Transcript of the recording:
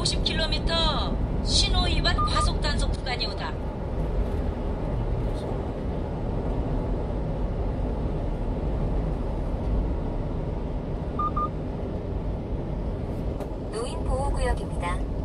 50km 신호 위반 과속 단속 구간이 오다. 노인 보호구역입니다.